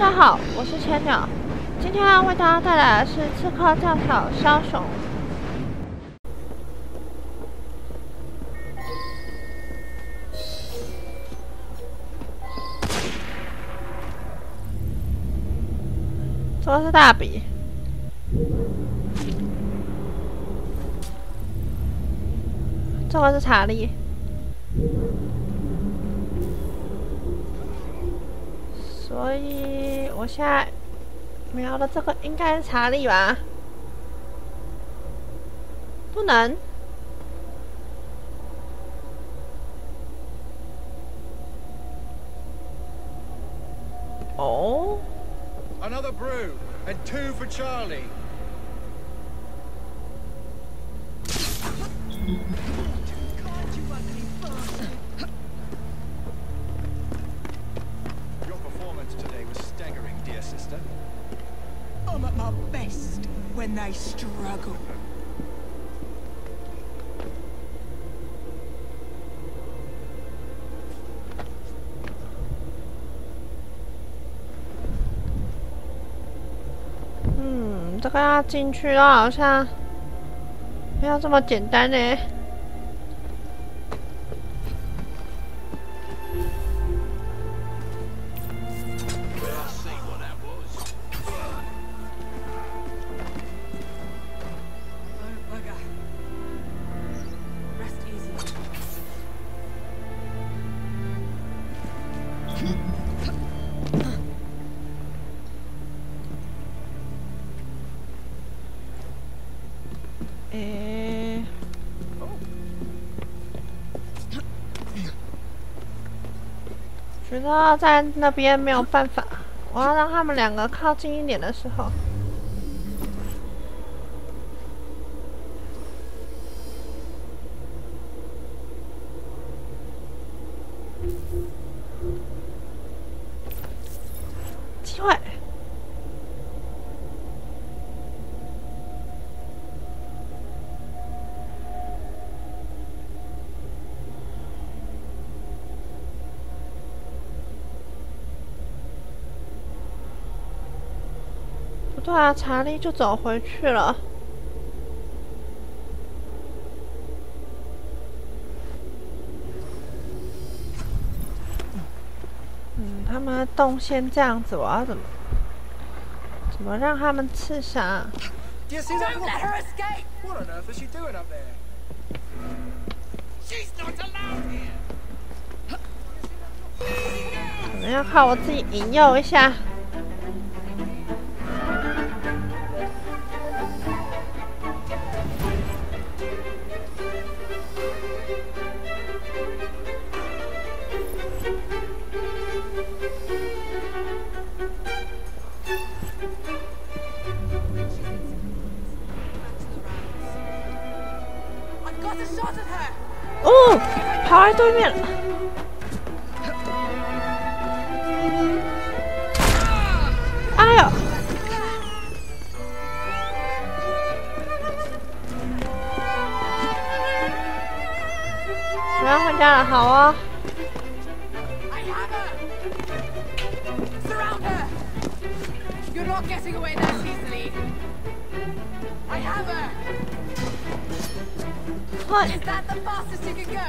大家好，我是千鸟，今天要为大家带来的是《刺客教条：枭雄》。这个是大笔，这个是查理。所以我现在瞄的这个应该是查理吧？不能。哦。Another brew and two for Charlie. Nice to 雷嗯，这个要进去的好像没有这么简单呢。然后在那边没有办法，我要让他们两个靠近一点的时候，不对啊，查理就走回去了。嗯，他们的动线这样子，我要怎么怎么让他们刺杀？Do you see that Don't let woman? her escape! What on earth is she doing up there? She's not allowed here. 可能要靠我自己引诱一下。来对面。哎呦！我要回家了，好哦。I have her! Surround her! You're not getting away that easily. I have her! 快 Is that the fastest you can go?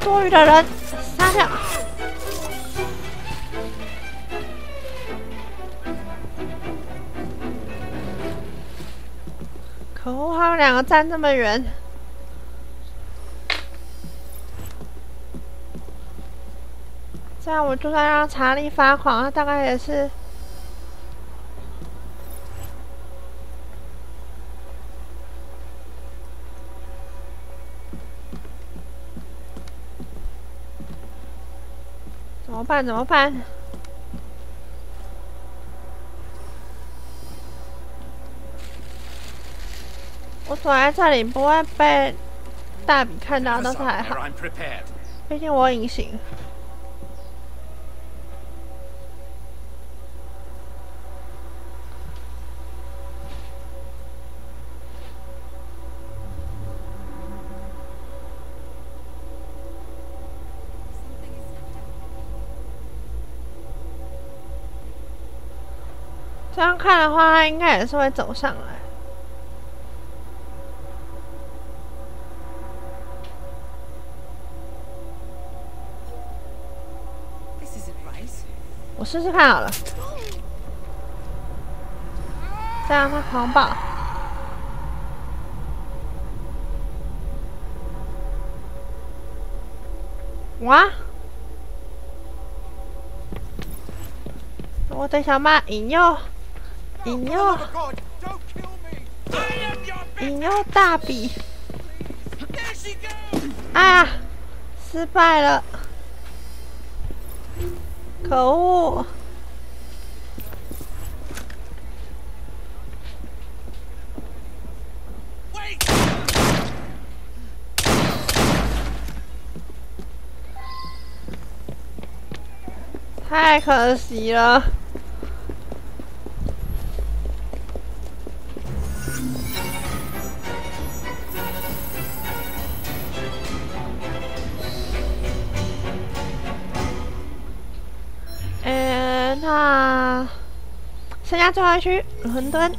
多余的人杀掉。可恶，他们两个站这么远。这样我就算让查理发狂，他大概也是怎么办？怎么办？我躲在这里不会被大比看到，倒是还好，毕竟我隐形。这样看的话，它应该也是会走上来。我试试看好了，再让它狂暴。哇！我的小马引诱，饮料饮料大笔啊失败了。可恶。太可惜了。那剩下最后一区伦敦。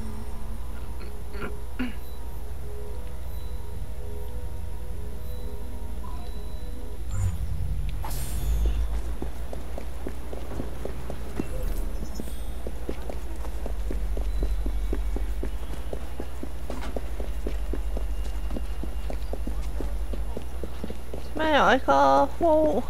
这边有一个货物，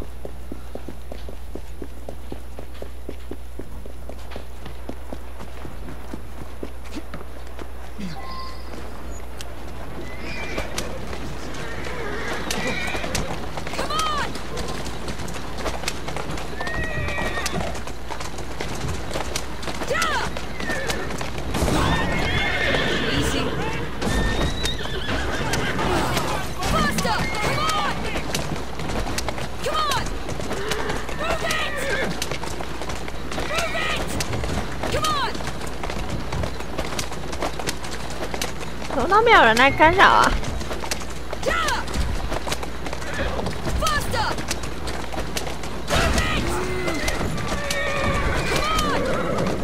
么没有人来干扰啊。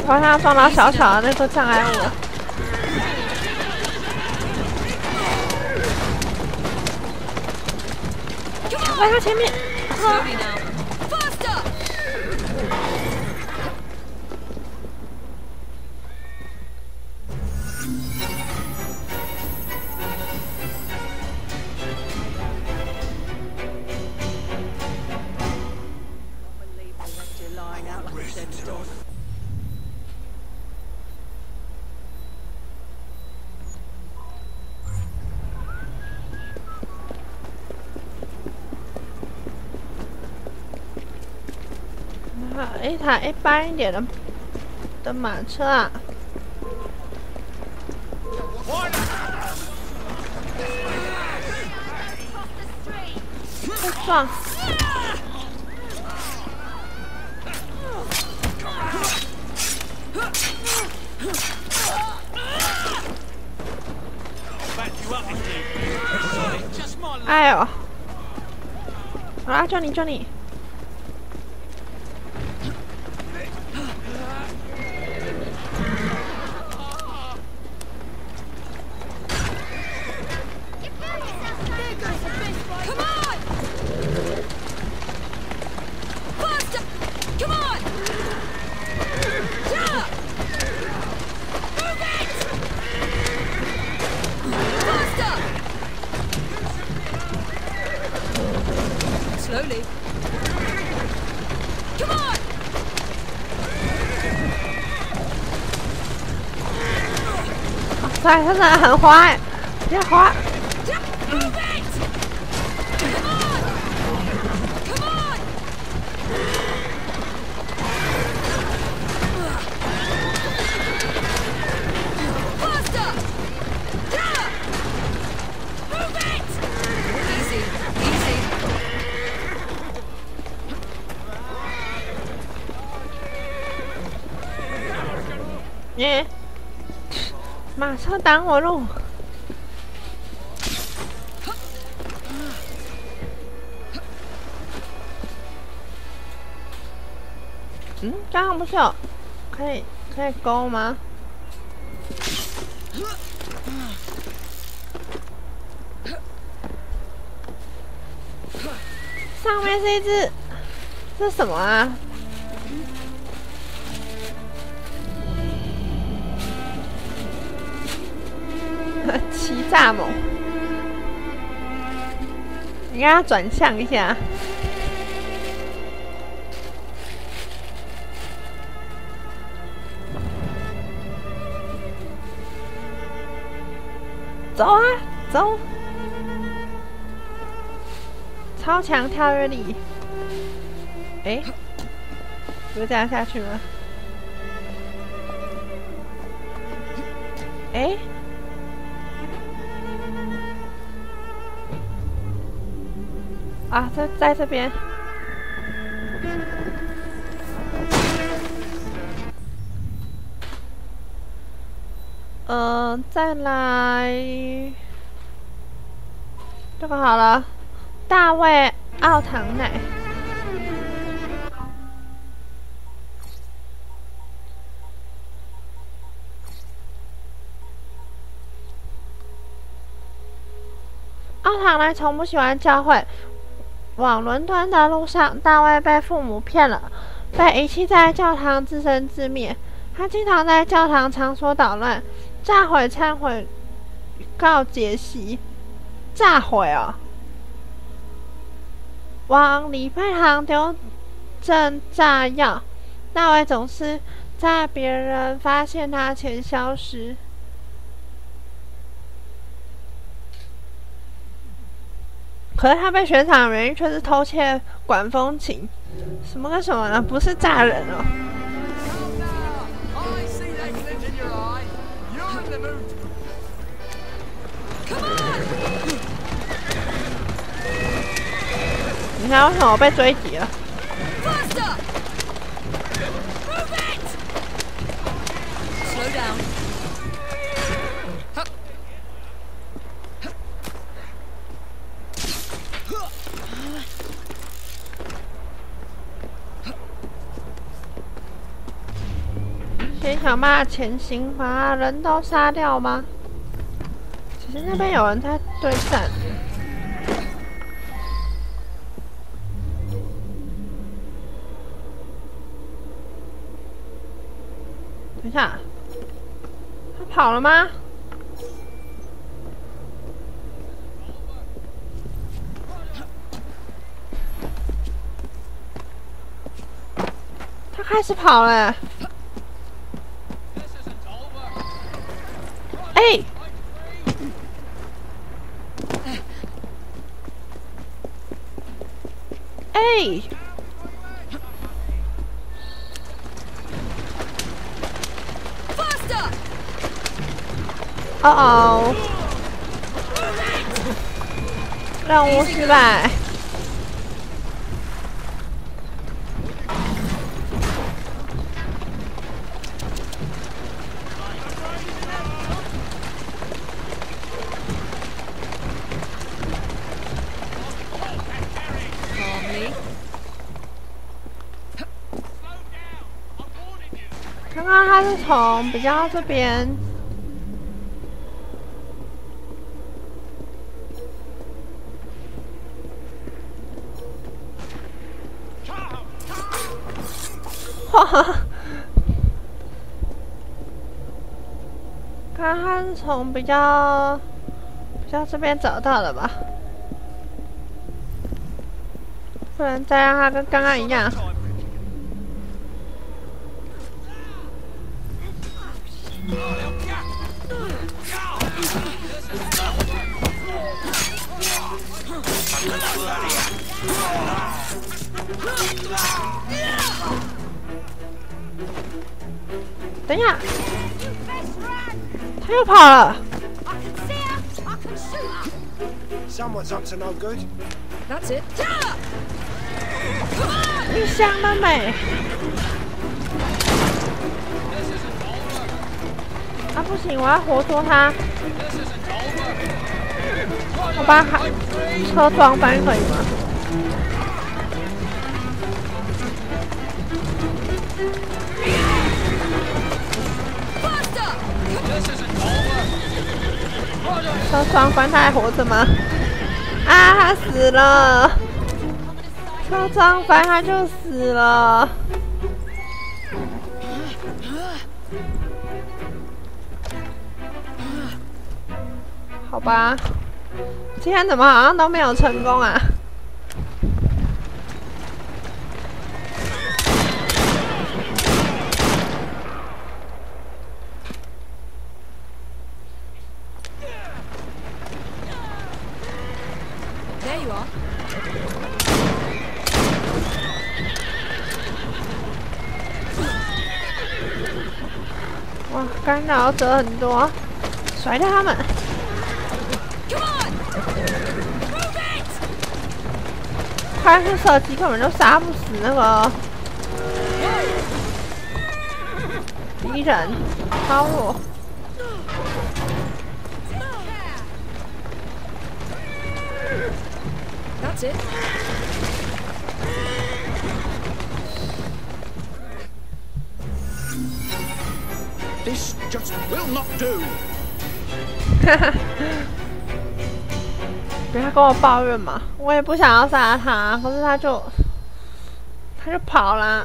朝上放到小小的那座障碍物。快在他前面。啊。一台一般一点的的马车，爽！哎呦！啊，叫你叫你！哇塞，它真的很坏，别滑！挡我路。嗯，刚刚不是有可以可以勾吗？上面是一只，这是什么啊？欺诈猛！你让它转向一下。走啊，走！超强跳跃力，哎，就这样下去吗？哎，啊，在在这边。嗯，再来这个好了，大卫奥唐奶。奥唐奶从不喜欢教会。往伦敦的路上，大卫被父母骗了，被遗弃在教堂，自生自灭。他经常在教堂场所捣乱。炸毁忏悔告解席，炸毁哦！往礼拜堂丢正炸药，大卫总是在别人发现他前消失。可是他被悬赏的原因却是偷窃管风琴，什么跟什么呢？不是炸人哦。你看为什么我被追击了？先想骂前行，把人都杀掉吗？其实那边有人在对战。等一下，他跑了吗？他开始跑了。哎！哎！哦哦，任务失败。刚刚他是从比较这边。哈哈，刚刚从比较比较这边找到了吧？不然再让他跟刚刚一样。你想得美！啊不行，我要活捉他。我把车撞翻可以吗.车窗翻他还活着吗？啊，他死了！车撞翻他就死了。好吧，今天怎么好像都没有成功啊？哇，干扰者很多，甩掉他们！快速射击根本就杀不死那个敌人，超弱。Not do. 不要跟我抱怨嘛，我也不想要杀他，可是他就他就跑了。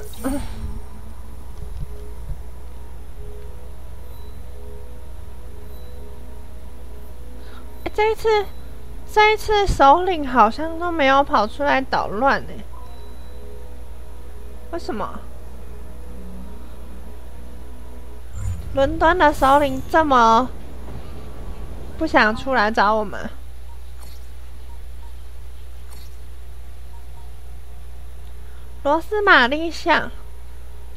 欸 这一次，这一次首领好像都没有跑出来捣乱呢，为什么？伦敦的首领这么不想出来找我们？罗斯玛丽巷，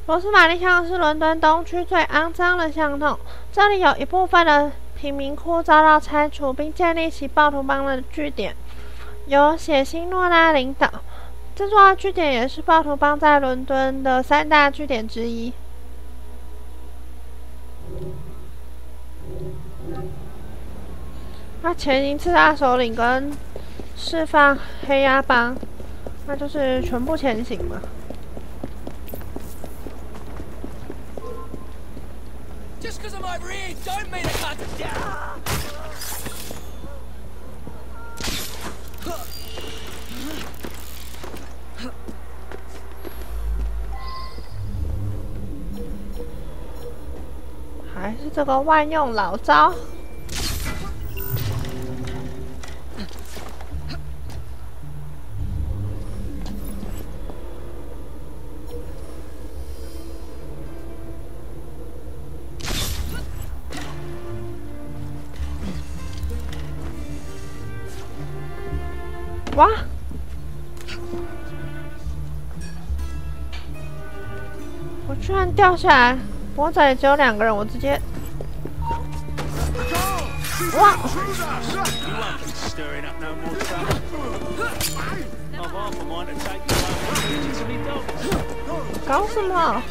罗斯玛丽巷是伦敦东区最肮脏的巷弄。这里有一部分的贫民窟遭到拆除，并建立起暴徒帮的据点，由血腥诺拉领导。这座据点也是暴徒帮在伦敦的三大据点之一。那前一次大首领跟释放黑鸦帮。那就是全部前行嘛。Just because I'm over here, don't mean I can't. Yeah. 还是这个万用老招。跳下来，我这里只有两个人，我直接，哇！搞什么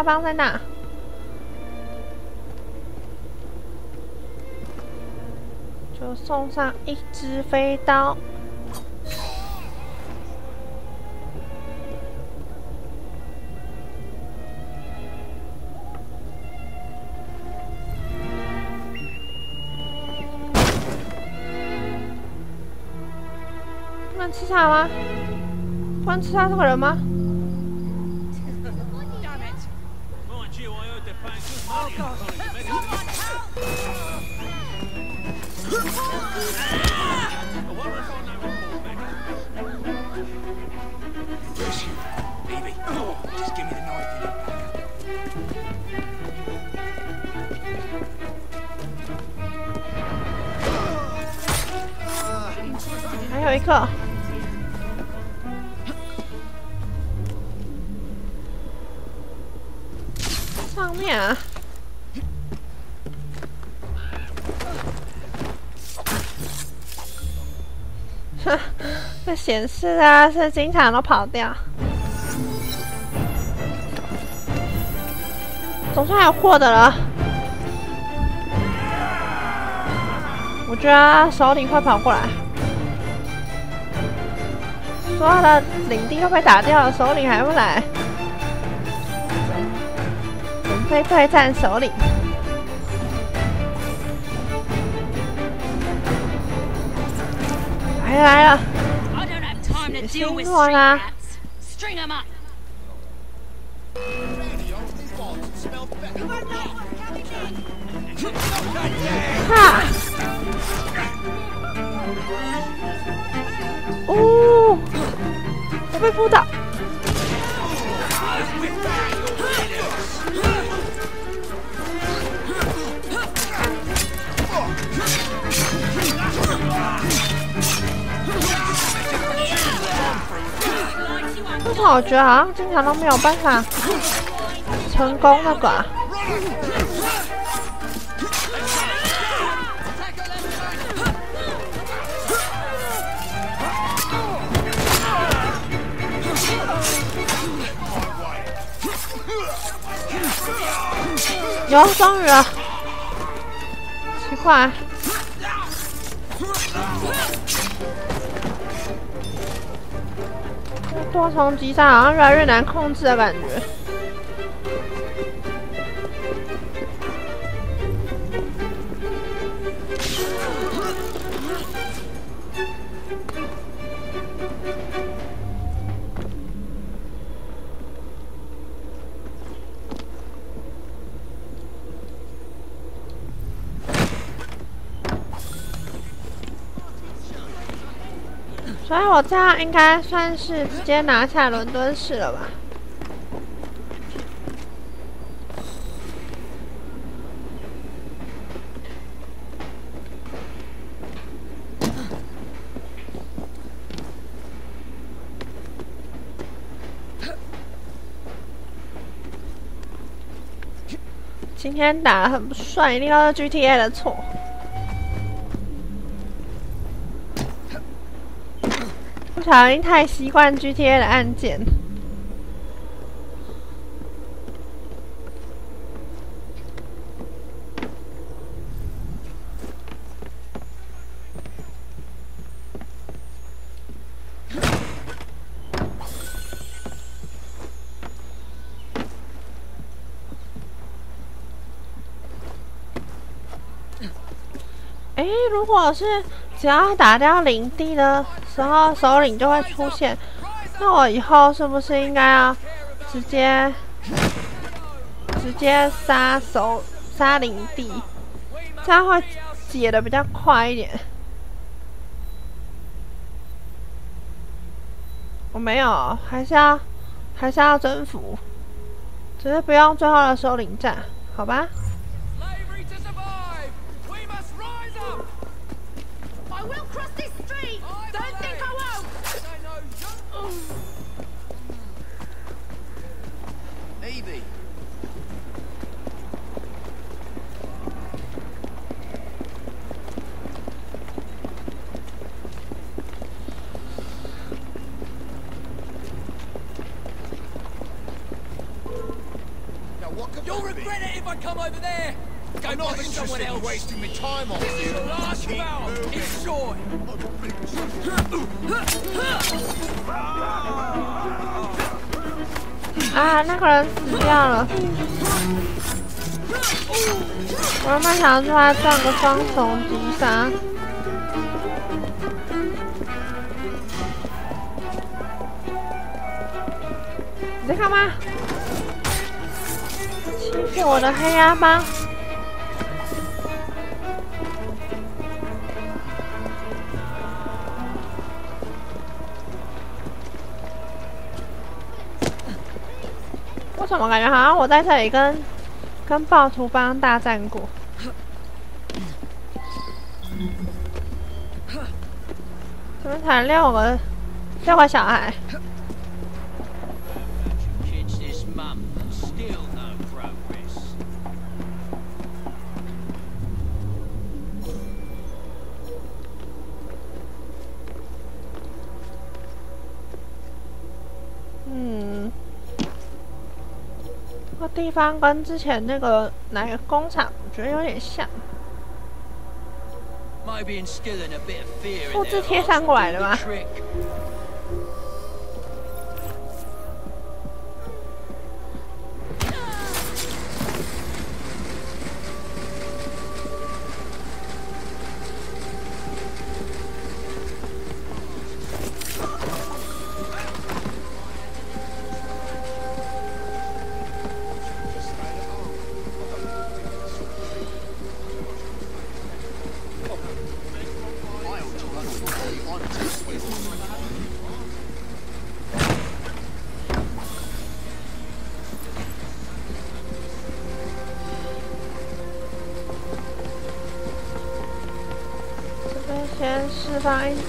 啊，黑鸭帮在哪？就送上一支飞刀。不能刺杀吗？不能刺杀这个人吗？Oh yeah. 显示啊，是经常都跑掉。总算有货的了。我觉得首领快跑过来。说好的领地又被打掉了，首领还不来。准备再战首领。哎，来了。have time to deal with Single street one, uh. rats. String 'em up. Oh, 哈！哦，我被扑倒。 为什么我觉得好像经常都没有办法成功那个、啊？有，终于了！奇怪，多重击杀好像越来越难控制的感觉。这样应该算是直接拿下伦敦市了吧？今天打得很不顺，一定都是 GTA 的错。不小心太习惯 GTA 的按键。哎，如果是只要打掉领地的时候，首领就会出现，那我以后是不是应该要直接直接杀首杀领地，这样会解的比较快一点？我没有，还是要还是要征服，只是不用最后的首领战，好吧？Evie. Now what could You'll regret it if I come over there! Go I'm not interested in else! wasting my time on This is you. the last Keep bout! moving. 啊，那个人死掉了。我他妈想出来赚个双重击杀。你在干嘛？欺负我的黑鸭帮！为什么感觉好像我在这里跟跟暴徒帮大战过？怎么才六个六个小孩？这个地方跟之前那个哪个工厂我觉得有点像。复制贴上过来的吗？Bye-bye.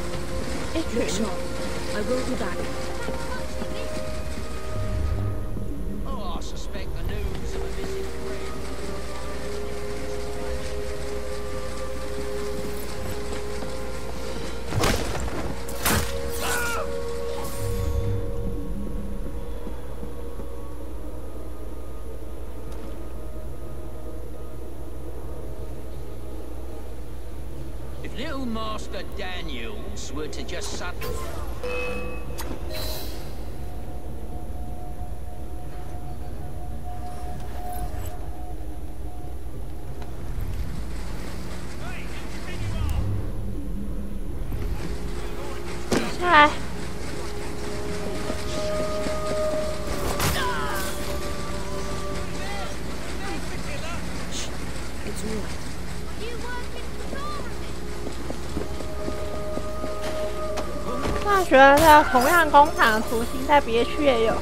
Master Daniels were to just suddenly... 大觉得这同样工厂的图形在别区也有。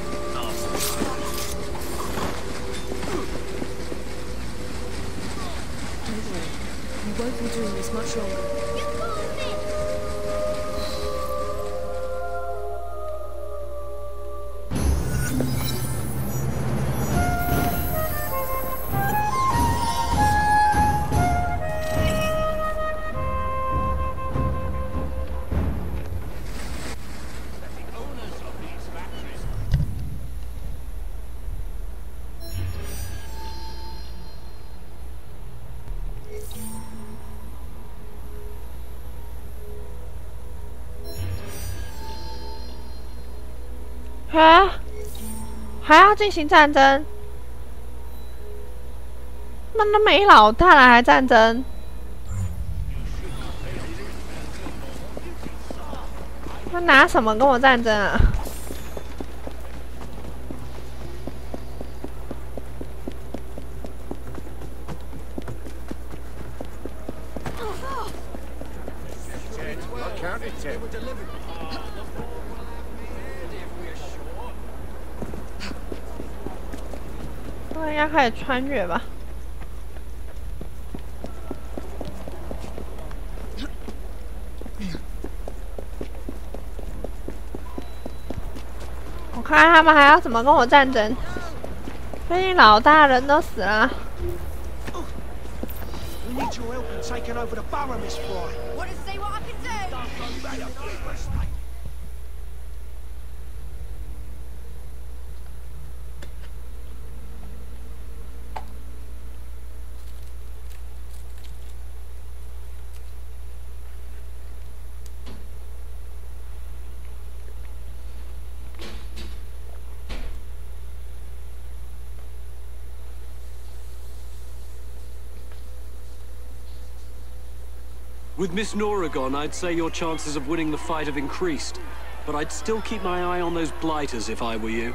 进行战争？那都没老大了，还战争？他拿什么跟我战争啊？I counted ten. 那应该开始穿越吧？我看看他们还要怎么跟我战争。毕竟老大人都死了，With Miss Nora gone, I'd say your chances of winning the fight have increased. But I'd still keep my eye on those blighters if I were you.